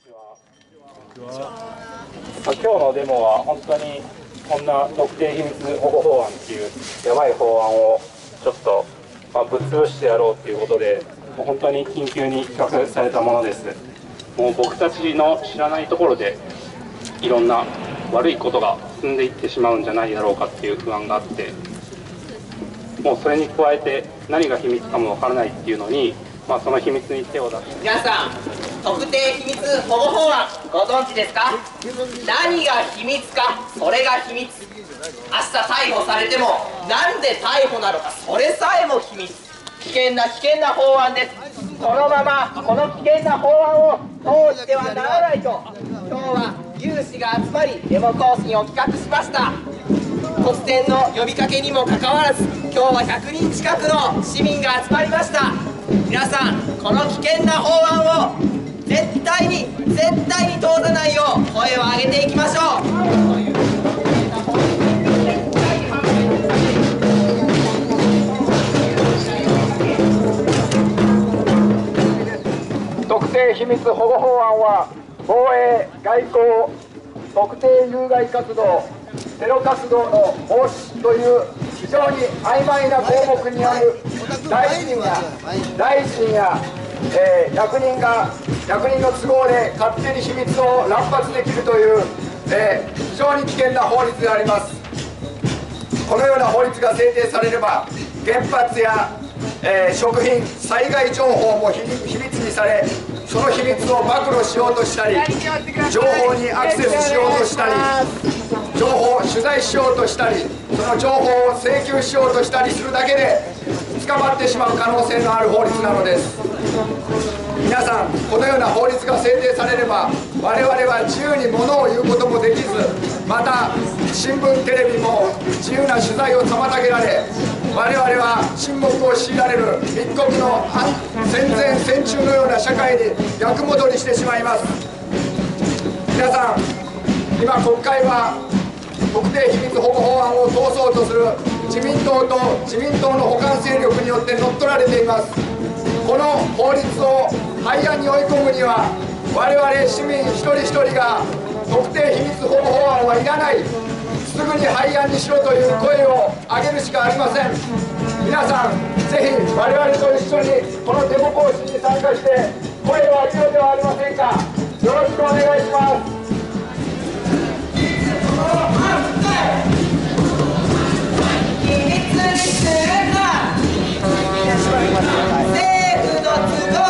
今日のデモは本当にこんな特定秘密保護法案っていうやばい法案をちょっと、まあ、ぶっ潰してやろうっていうことで本当に緊急に企画されたものです。もう僕たちの知らないところでいろんな悪いことが進んでいってしまうんじゃないだろうかっていう不安があってもうそれに加えて何が秘密かもわからないっていうのに、まあ、その秘密に手を出して皆さん特定秘密保護法案ご存知ですか？何が秘密かそれが秘密。明日逮捕されてもなんで逮捕なのかそれさえも秘密。危険な危険な法案です。このままこの危険な法案を通してはならないと今日は有志が集まりデモ行進を企画しました。突然の呼びかけにもかかわらず今日は100人近くの市民が集まりました。皆さんこの危険な法案を絶対に絶対に通さないよう声を上げていきましょう。特定秘密保護法案は防衛外交特定有害活動テロ活動の防止という非常に曖昧な項目にある大臣や大臣や、えー役人が役人の都合で勝手に秘密を乱発できるという、えー非常に危険な法律があります。このような法律が制定されれば原発や、えー食品災害情報も秘密にされその秘密を暴露しようとしたり情報にアクセスしようとしたり情報を取材しようとしたりその情報を請求しようとしたりするだけで捕まってしまう可能性のある法律なのです。皆さんこのような法律が制定されれば我々は自由に物を言うこともできずまた新聞テレビも自由な取材を妨げられ我々は沈黙を強いられる密告の戦前戦中のような社会に逆戻りしてしまいます。皆さん今国会は特定秘密保護法案を通そうとする自民党と自民党の補完勢力によって乗っ取られています。この法律を廃案に追い込むには我々市民一人一人が特定秘密保護法案はいらない。すぐに廃案にしろという声を上げるしかありません。皆さんぜひ我々と一緒にこのデモ行進に参加して声を上げようではありませんか。よろしくお願いします。政府の都合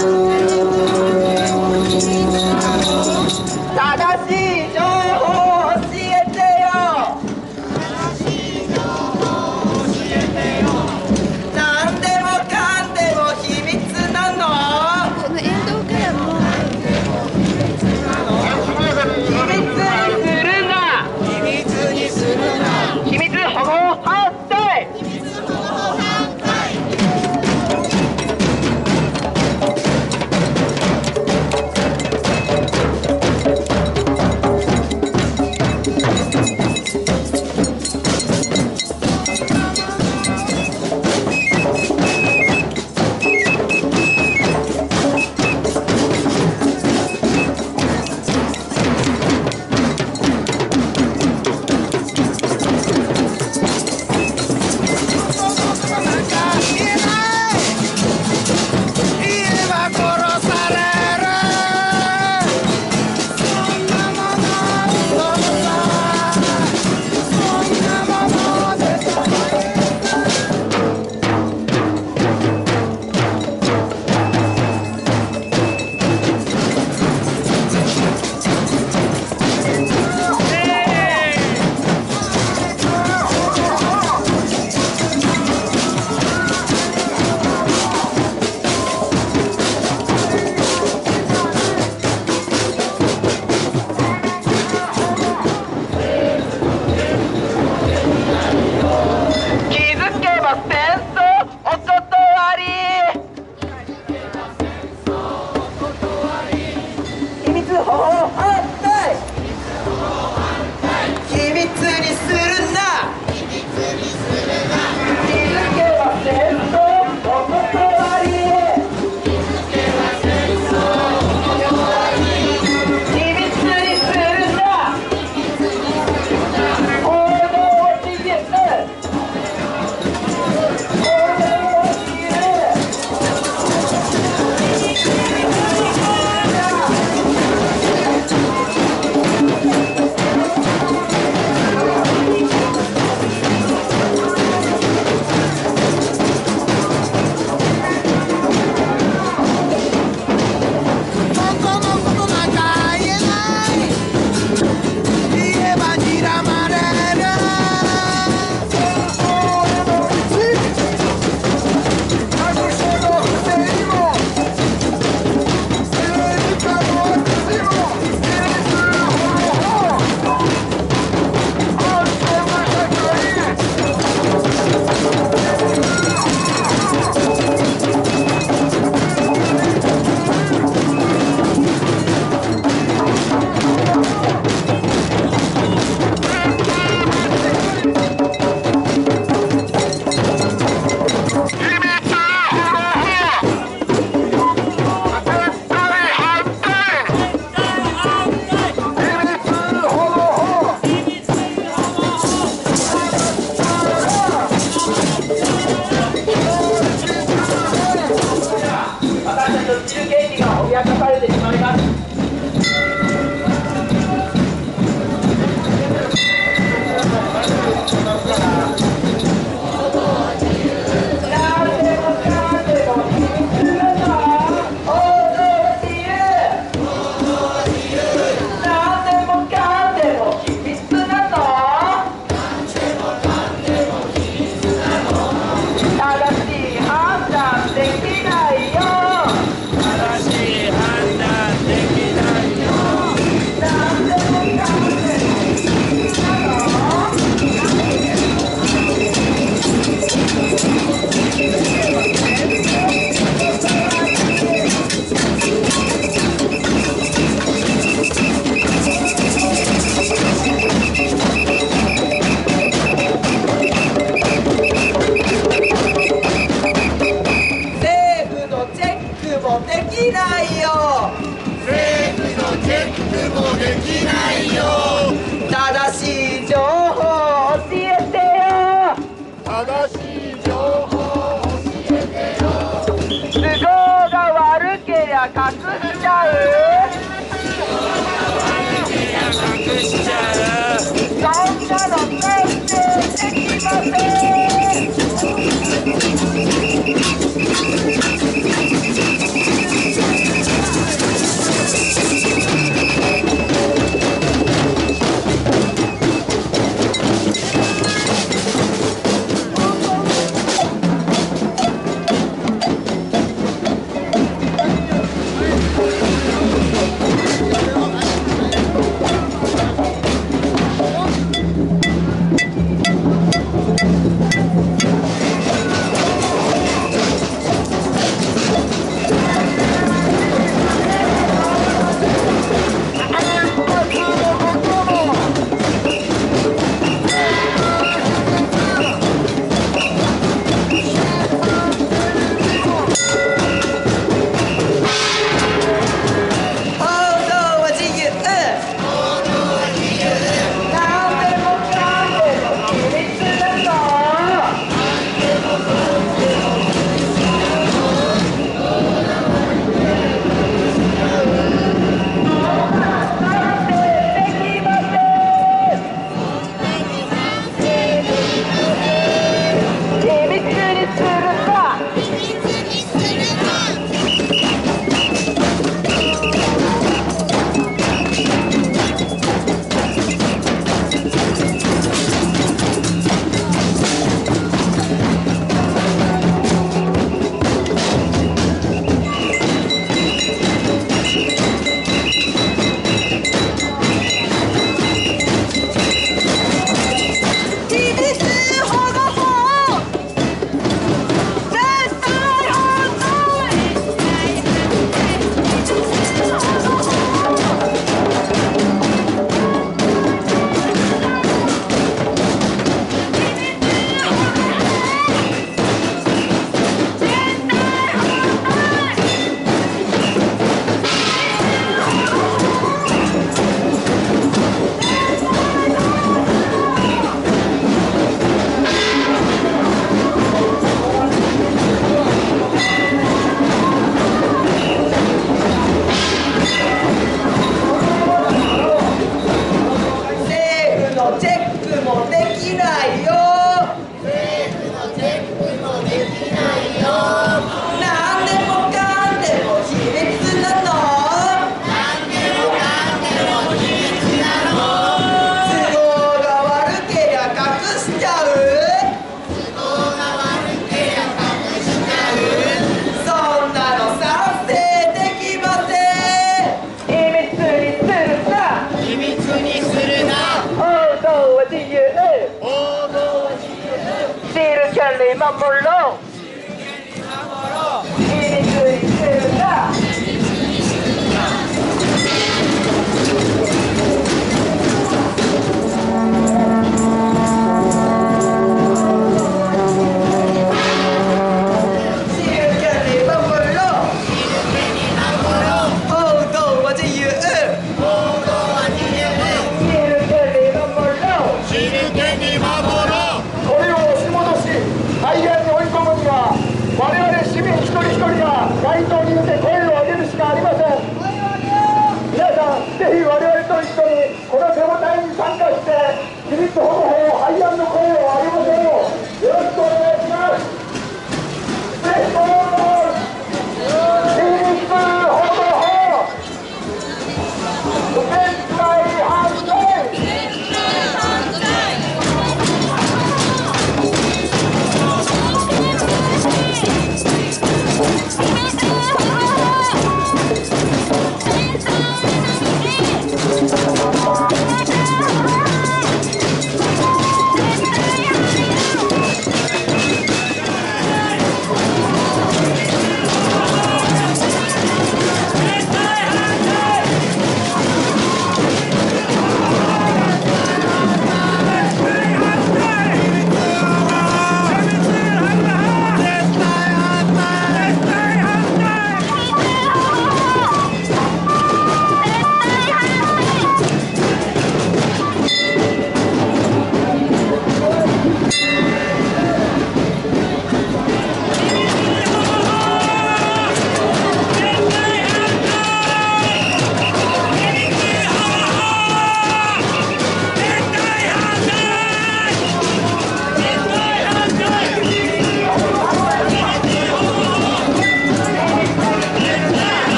பொருளும்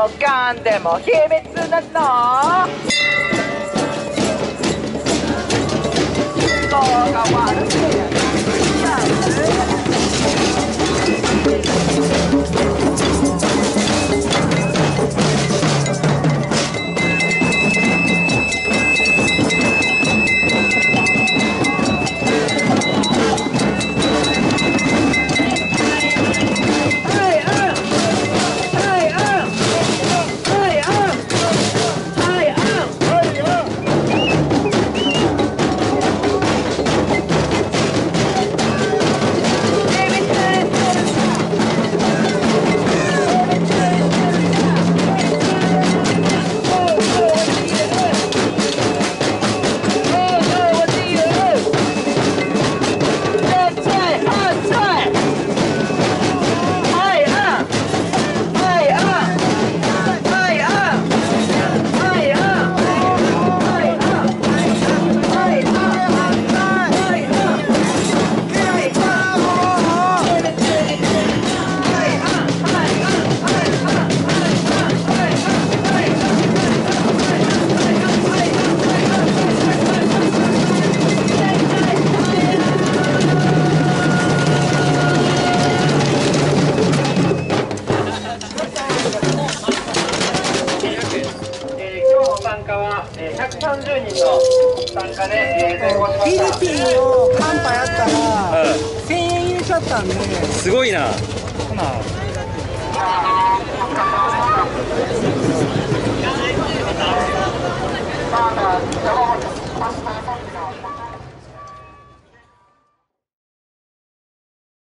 もかんでも秘密なの。どう悪くすごいな。